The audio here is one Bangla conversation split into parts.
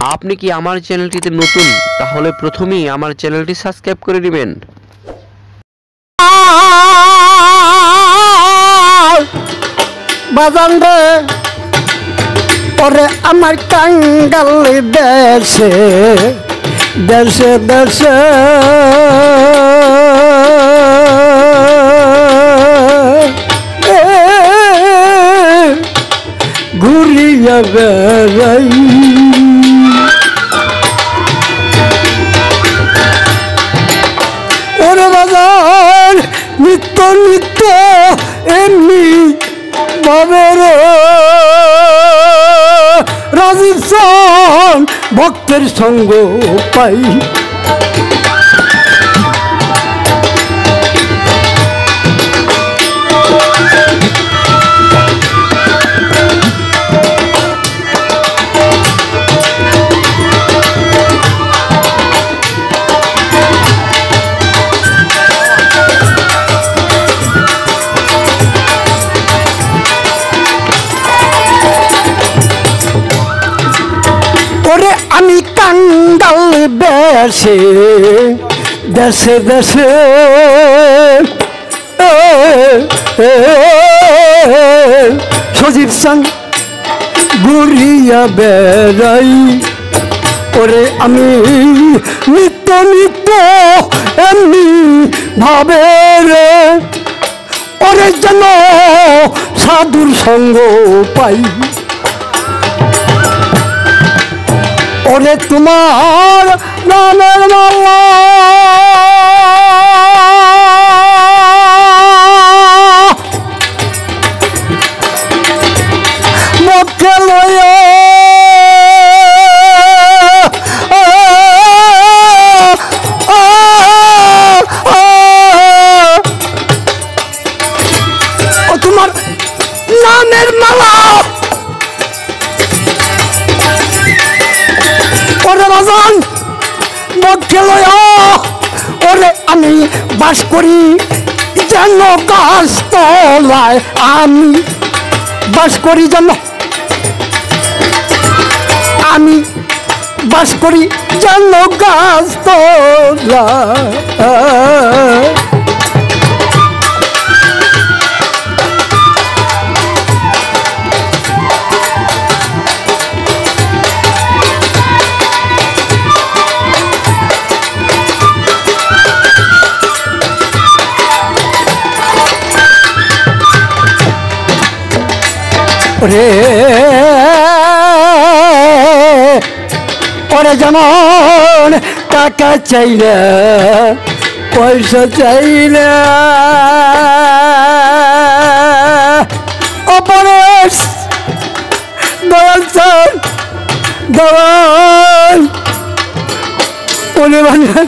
আপনি কি আমার চ্যানেলটিতে নতুন? তাহলে প্রথমেই আমার চ্যানেলটি সাবস্ক্রাইব করে নেবেন বাজান রে, ওরে আমার কাঙ্গাল দেশে দেশে দেশে। ঘুরিয়া বেড়াই। নিত্য নিত্য এমনি ভাবে রে রাজীব সন ভক্তের সঙ্গ পাই দেশে দেশে এ, সজীব সাং ঘুরিয়া বেড়াই। ওরে আমি নিত্য নিত্য এমনি ভাবে রে। ওরে যেন সাধুর সঙ্গ পাই। ওরে তোমার নামের মালা মুখে লয়ে ও তোমার নামের মালা ওরে বাজান মধ্যে ওরে আমি বাস করি, যেন গাছ তলায় আমি বাস করি যেন। আমি বাস করি যেন গাছ তলায় রে। ওরে যেমন টাকা চাই না পয়সা চাই না অপরেশ, দয়াল স্যার, দয়াল। ওরে বাজার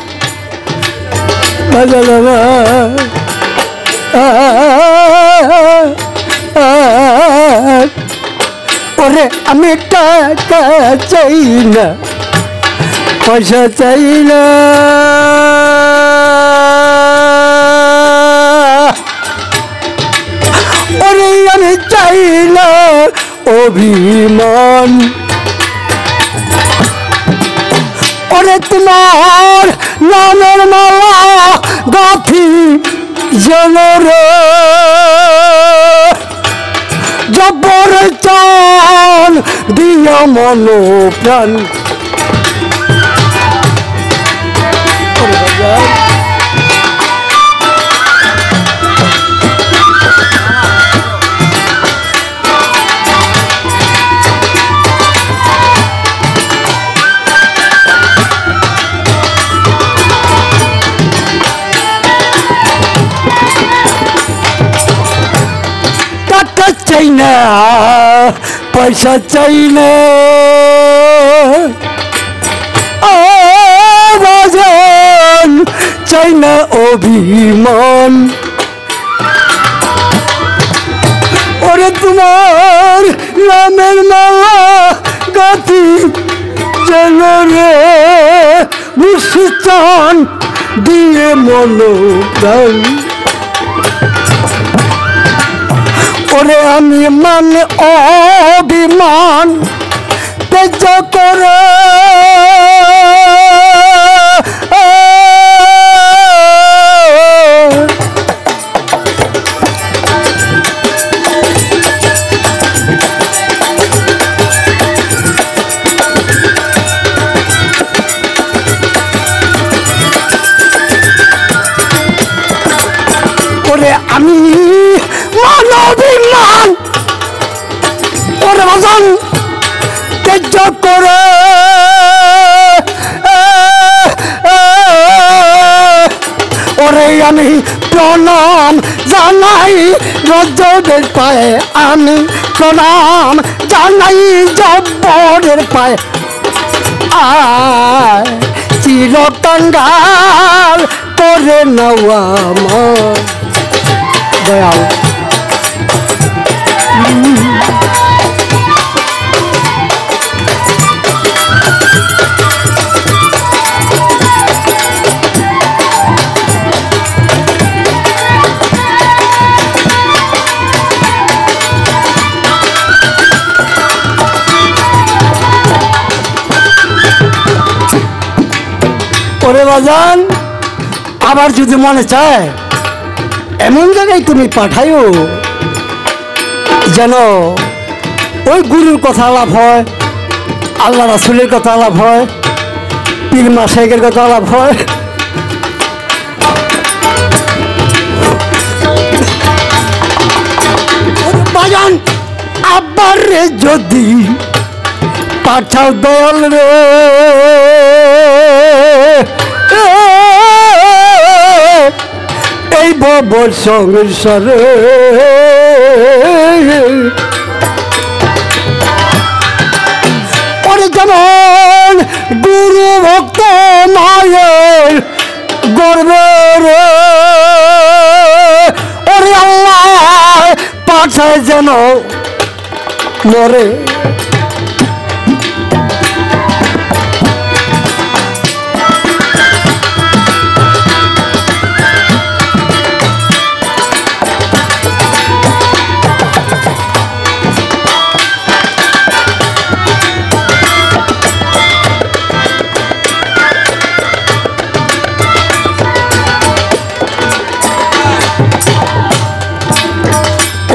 বাজার বাবা ওরে আমি টাকা চাই না, পয়সা চাই না। ওরে আমি চাই না অভিমান। ওরে তোমার নামের মালা গাথি যেন রে জবর চান দিয়া মন প্রাণ ওরে বাজার। টাকা চাই না পয়সা চাই না ও বাজান চাই না অভিমান। ওরে তোমার নামের মালা গাথি যেন রে মুসিচান দিয়ে মনো করে আমি মান অভিমান তেজ করে। হিসাব করে। ওরে আমি প্রণাম জানাই রজবের পায়ে আমি প্রণাম জানাই, জব্বরের পায়ে আয়। চিরকাঙ্গাল করে নওয়া দয়াল। বাজান আবার যদি মনে চায়, এমন জায়গায় তুমি পাঠাইও যেন ওই গুরুর কথা আলাপ হয়, আল্লাহ রাসুলের কথা আলাপ হয়, পীর মাসেকের কথা আলাপ হয়। বাজান যদি পাঠাও দল রে। ববর সংসারে। যেমন গুরু ভক্ত মায়ের গর্বে রে। ওরে আল্লাহ পাঠায় যেন মরে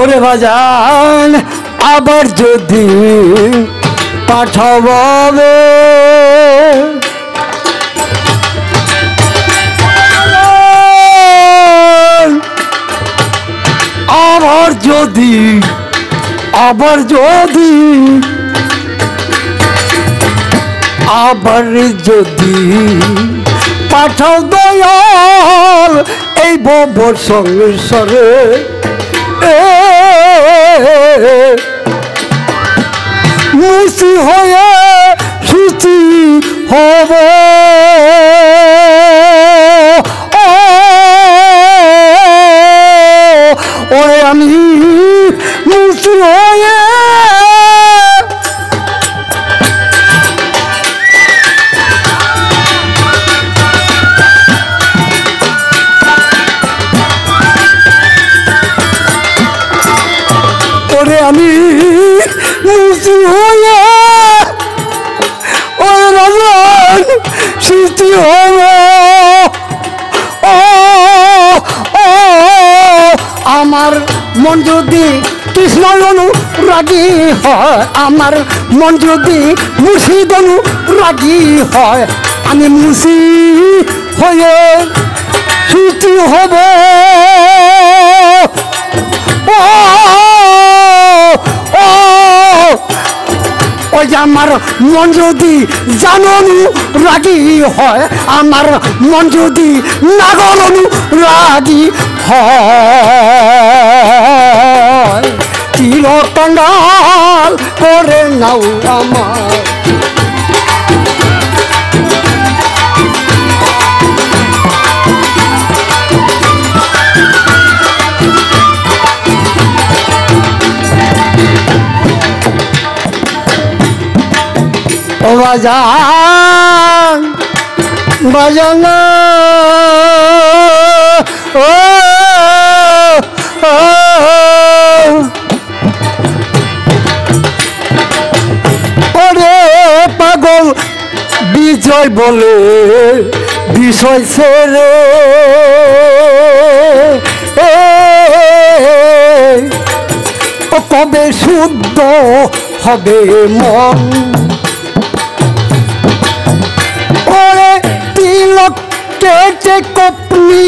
ওরে বাজান আবার যদি পাঠাবে আবার যদি আবার যদি আবার যদি পাঠাও দয়াল এই ববর সংসারে। এ, মুসি হয়ে সুচি হব। হয়, আমার মন যদি মুর্শিদ রাগি হয়, আমি মুসি হয়ে সৃষ্টি হব। ও ওই আমার মন যদি জাননু রাগি হয়, আমার মন যদি নাগরনু রাগি হয়। চিরকঙ্গাল করে নাও আমার ও বাজান বাজান ও ও বিজয় বলে বিষয় ছেড়ে। কবে শুদ্ধ হবে মন? ওরে তিলক কেটে কপনি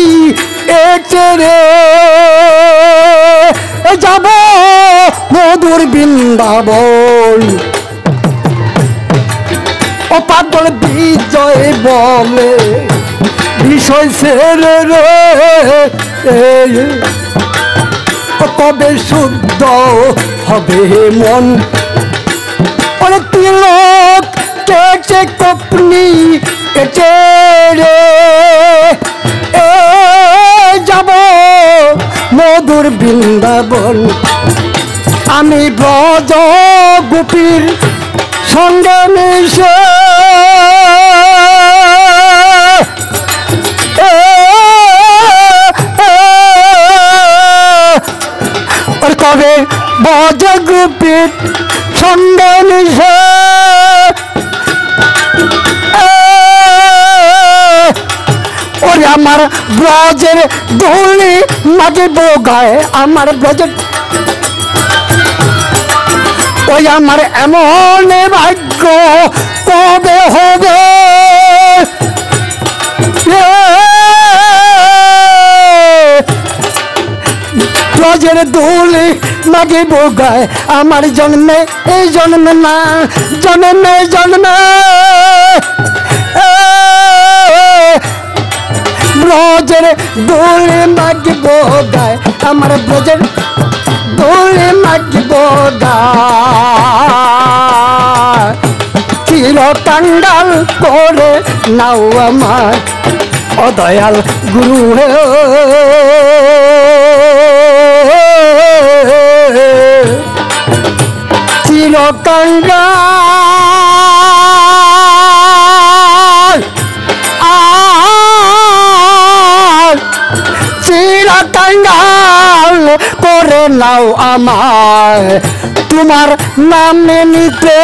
এটে রে যাব মধুর বৃন্দাবন। ও বিজয় বলে, বিষয় ছেড়ে রে। কবে শুদ্ধ হবে মন? অনেক তিলক কেটে কপনি কেটে রে। এ যাব মধুর বৃন্দাবন। আমি ব্রজ গোপীর সঙ্গে মিশে এ, এ, ওর কবে ব্রজ গোপীর সঙ্গে মিশে এ, ওরে আমার ব্রজের ধুলি মাঝে বোগায় আমার ব্রজের ওই আমার এমন ভাগ্য, কবে হবে? ব্রজের ধুলি মাঝে বোগায়, আমার জন্মে এই জন্মে না, জন্মে জন্মে। ব্রজের দোলে মাগব গায় আমার ব্রজের দোলে মাগব গায় চির কাঙ্গাল করে নাও আমার অদয়াল গুরু হে। চিরাকাঙ্গাল করে নাও আমার তোমার নামে নিতে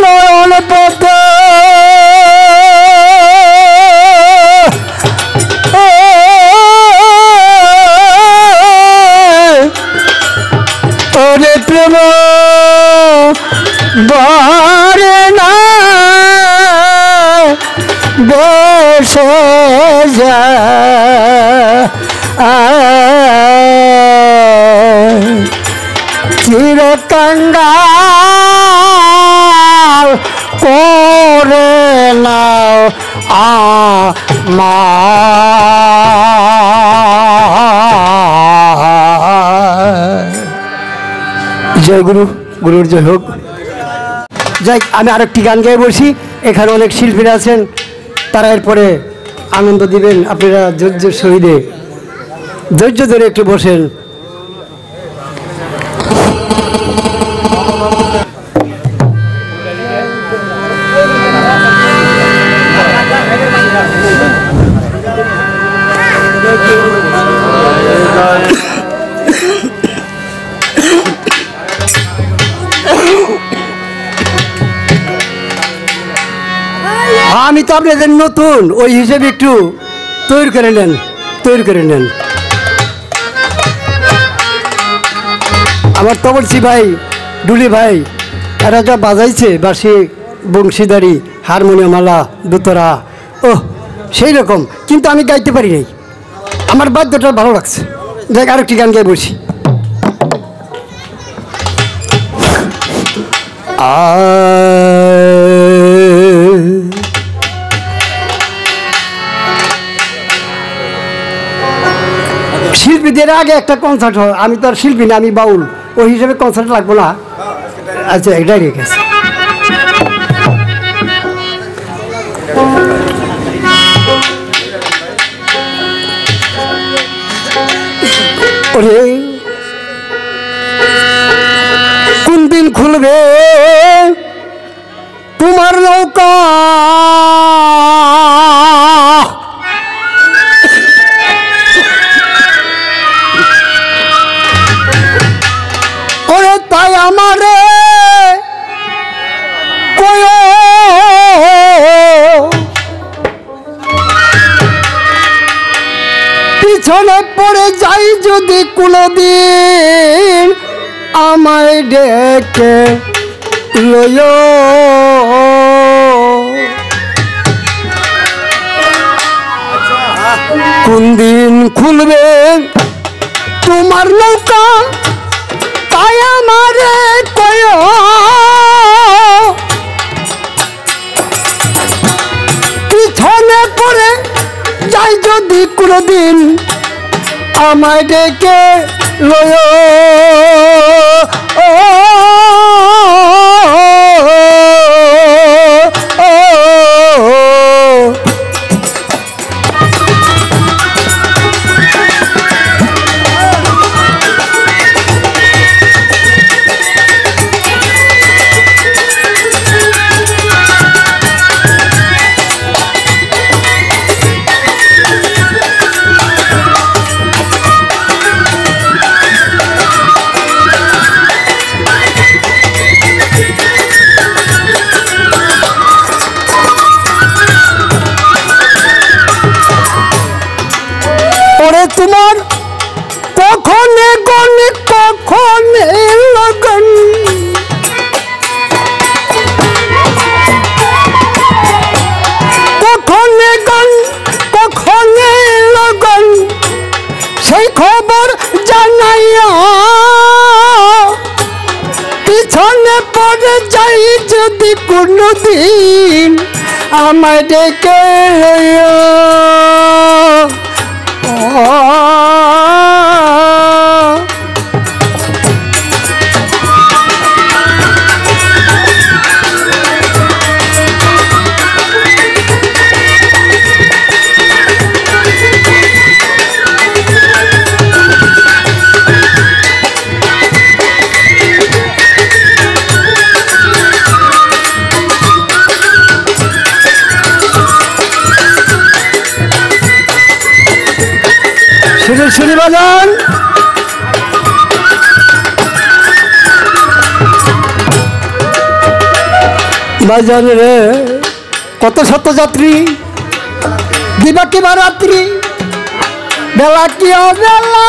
নয়ন পথে। ওরে প্রেম বারে বসে যা করে নাও জয় গুরু, গুরুর জয় হোক। যাই, আমি আরেকটি গান গেয়ে বলছি। এখানে অনেক শিল্পীরা আছেন। তারা এরপরে আনন্দ দিবেন। আপনারা ধৈর্য শহীদে ধৈর্য ধরে একটু বসেন। তো আপনাদের নতুন, ওই হিসেবে একটু তৈরি করে নেন, তৈরি করে নেন। আমার তো বলছি ভাই, ডুলি ভাই, এরা যা বাজাইছে বাসি বংশীদারি, হারমোনিয়ামালা, দুতরা ও সেই রকম। কিন্তু আমি গাইতে পারি নাই। আমার বাদ্যটা ভালো লাগছে। দেখ আরেকটি গান গাই বলছি। আ শিল্পীদের আগে একটা কনসার্ট হয়। আমি তো আর শিল্পী না, আমি বাউল। ওই হিসেবে কনসার্ট লাগবো না। আচ্ছা রেখে আছে ওরে, কোন দিন খুলবে তোমার নৌকা? পিছনে পড়ে যাই যদি কোনোদিন আমায় ডেকে লয় কোন দিন খুলবে তোমার নৌকা? তাই আমারে কয় পিছনে পড়ে কোনোদিন আমায় ডেকে লয় ও, সেই খবর জানাইয়া পিছনে পড়ে যাই যদি কোনোদিন আমায় ডেকে ও শুনি বাজান বাজান রে, কত শত যাত্রী, দিবা কিবা রাত্রি? বেলা কি বেলা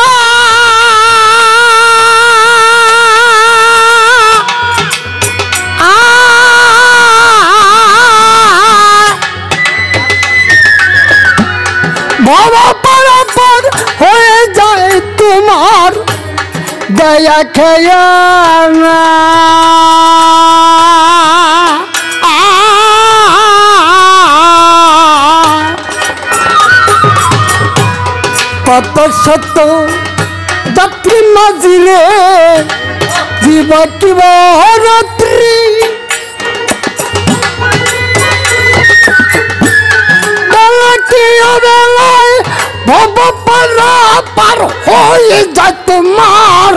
বাবা পরাপর হয়ে তোমার দয়া খেয়া কত সত্য যাত্রী মাঝিরে দিবা কিবা রাত্রি? বেলাটিও বেলায় ভব পারা পার হয়ে যায় তোমার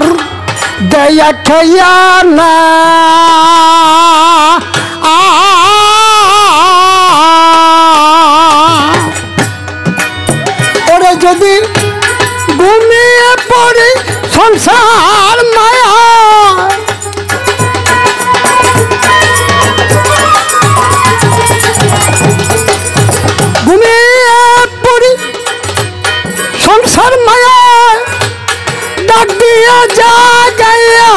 দয়া খেয়া না ওরে যদি ঘুমিয়ে পড়ে সংসার মায়া সংসার মায়া ডাক দিয়া যা গাইয়া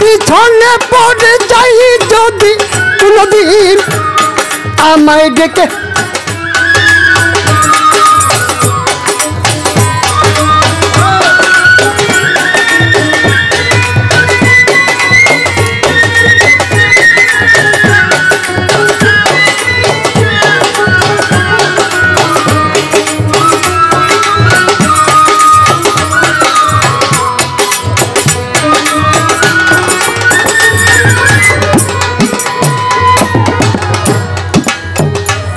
পিছনে পড়ে যাই যদি কোনদিন আমায় ডেকে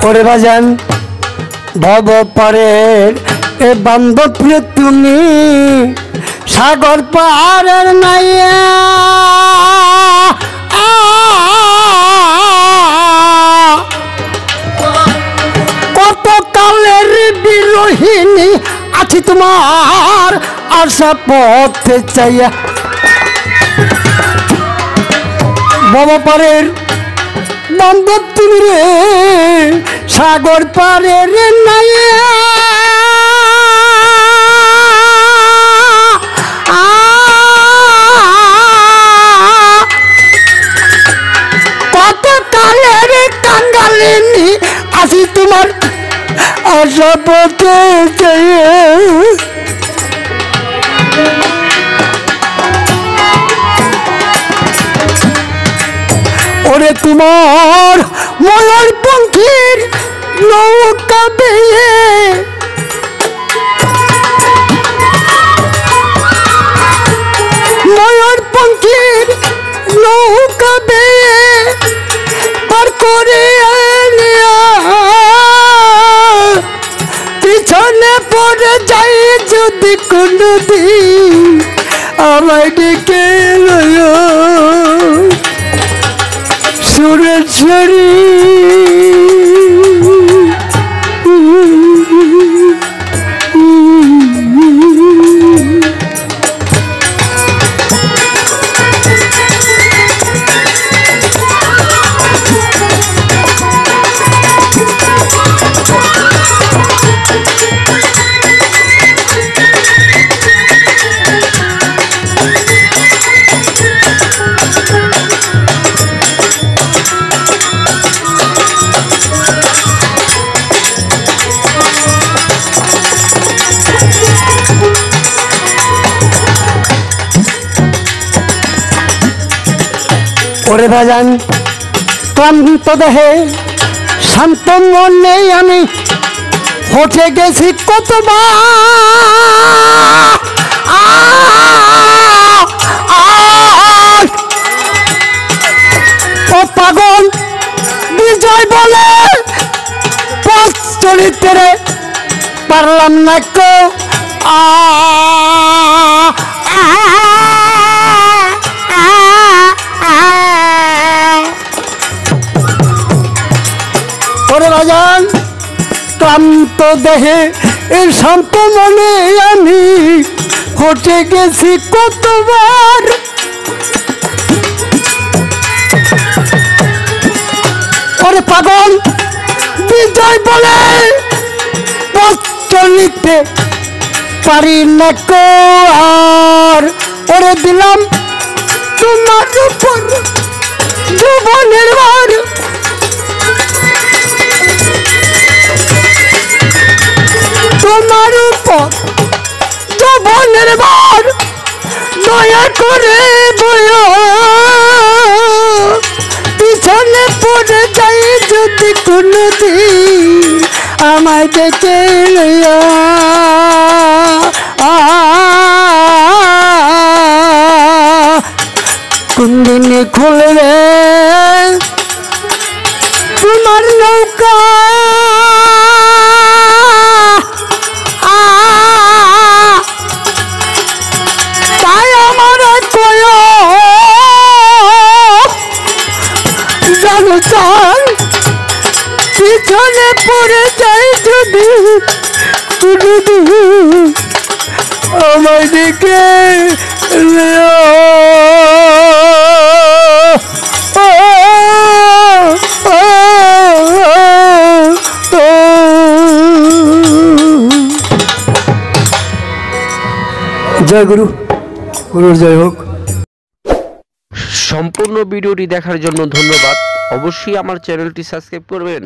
করে বাজান, ভব পারের। এ বান্ধব তুমি, সাগর পাহাড়ের নাইয়া কত কালের বিরোহিনী আছি তোমার আশা পথে চাইয়া। বাবা পারের বান্ধব তুমি রে সাগর পারে রে নাইয়া। আসি তোমার আশা পথে ওরে তোমার ময়ূর পঙ্খির নৌকা বেয়ে। ময়ূর পঙ্খির নৌকা বেয়ে পার করে পিছনে পড়ে যাই যদি কোনো দিন আমায় ডেকে Jenny! বাজান ক্লান্ত দেহে শান্ত মনে আমি। হঠে গেছি কতবার। ও পাগল বিজয় বলে চরিত্রে পারলাম না কো আ আ, আ, ক্লান্ত দেহে এই শান্ত মনে আমি হটে গেছি কতবার। ওরে পাগল, বিজয় বলে চলিতে পারি না কো আর। ওরে দিলাম তোমার উপর জীবনের তোমার উপর জীবনের ভার দয়া করে বলো পিছনে পড়ে যাই যদি কোনো দিন আমায় দেখে লইয়া আ, কোন দিনে খুলবে তোমার নৌকা আমার দিকে। জয় গুরু, গুরুর জয় হোক সম্পূর্ণ ভিডিওটি দেখার জন্য ধন্যবাদ অবশ্যই আমার চ্যানেলটি সাবস্ক্রাইব করবেন